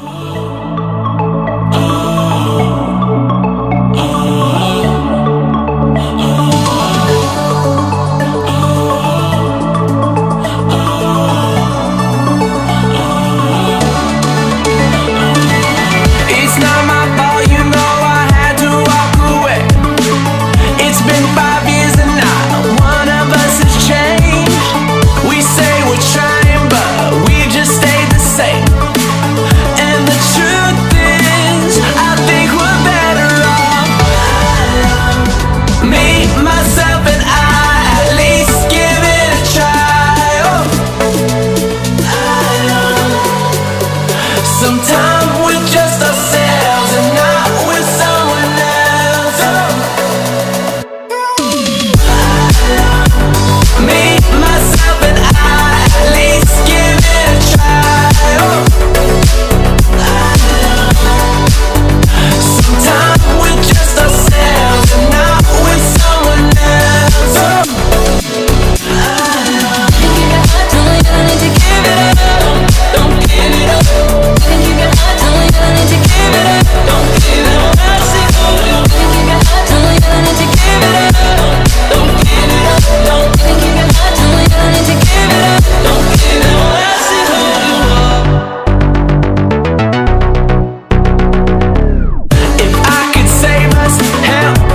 It's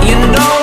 You know